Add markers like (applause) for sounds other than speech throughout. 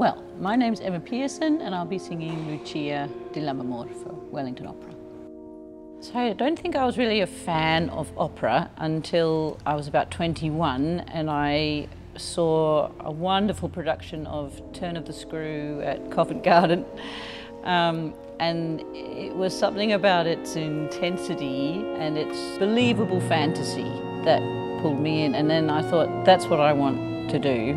Well, my name's Emma Pearson and I'll be singing Lucia di Lammermoor for Wellington Opera. So I don't think I was really a fan of opera until I was about 21 and I saw a wonderful production of Turn of the Screw at Covent (laughs) Garden. Um, and it was something about its intensity and its believable fantasy that pulled me in. And then I thought, that's what I want to do.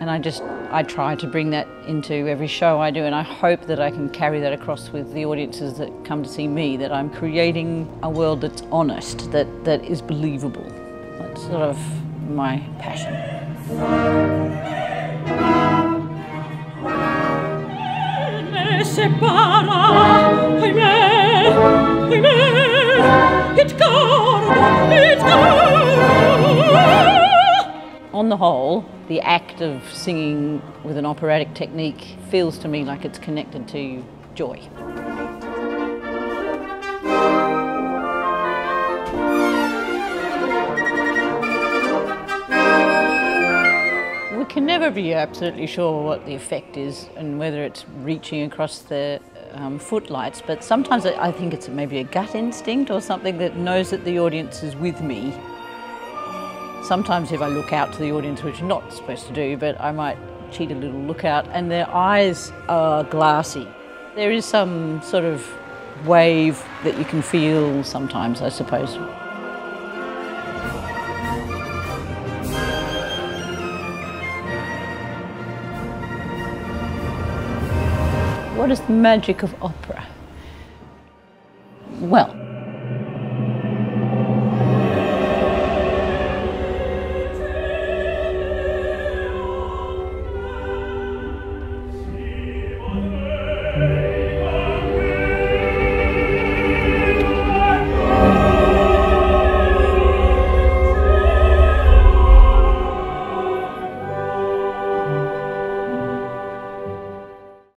And I just, I try to bring that into every show I do and I hope that I can carry that across with the audiences that come to see me, that I'm creating a world that's honest, that, that is believable. That's sort of my passion. On the whole, the act of singing with an operatic technique feels to me like it's connected to joy. We can never be absolutely sure what the effect is and whether it's reaching across the um, footlights, but sometimes I think it's maybe a gut instinct or something that knows that the audience is with me Sometimes if I look out to the audience, which I'm not supposed to do, but I might cheat a little look out, and their eyes are glassy. There is some sort of wave that you can feel sometimes, I suppose. What is the magic of opera? Well,